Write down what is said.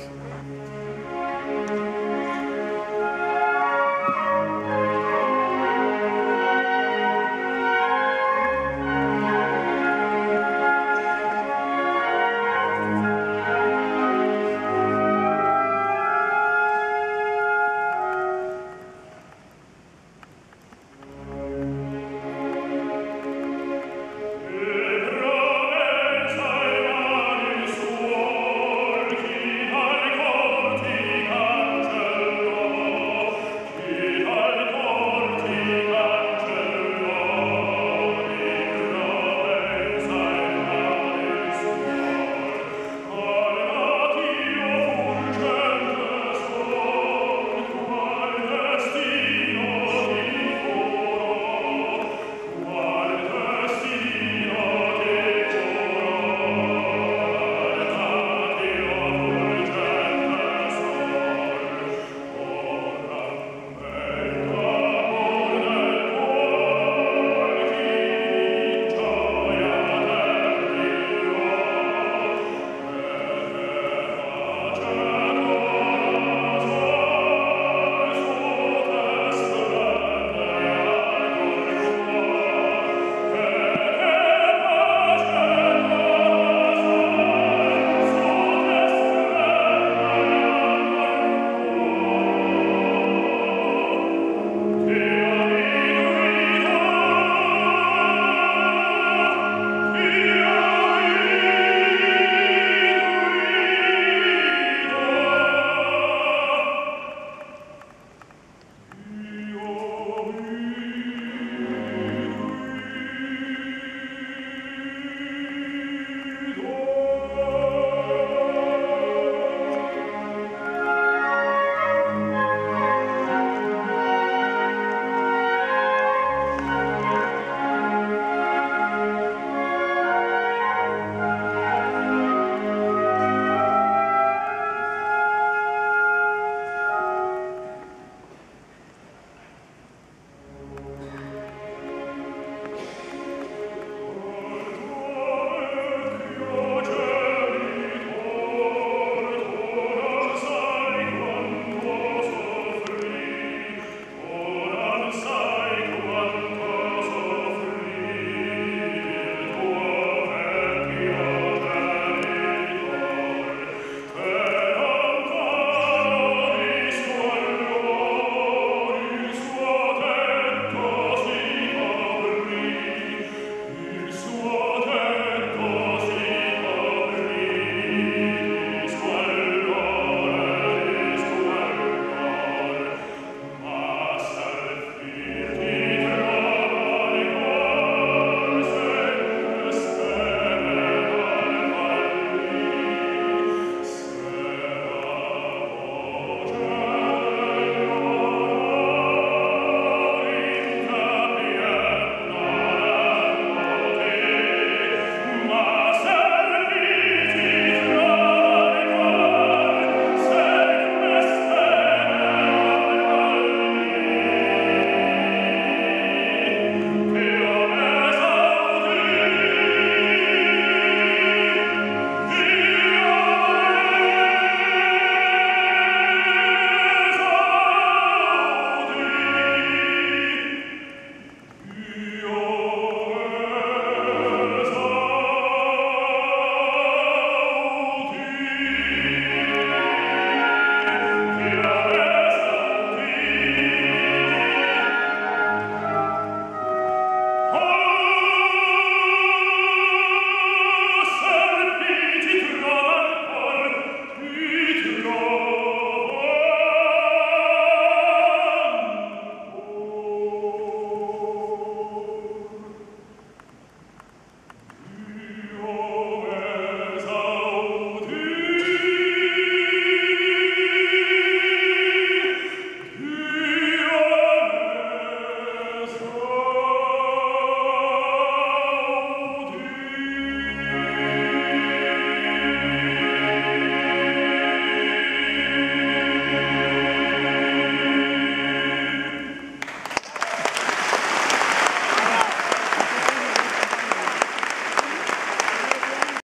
Deus.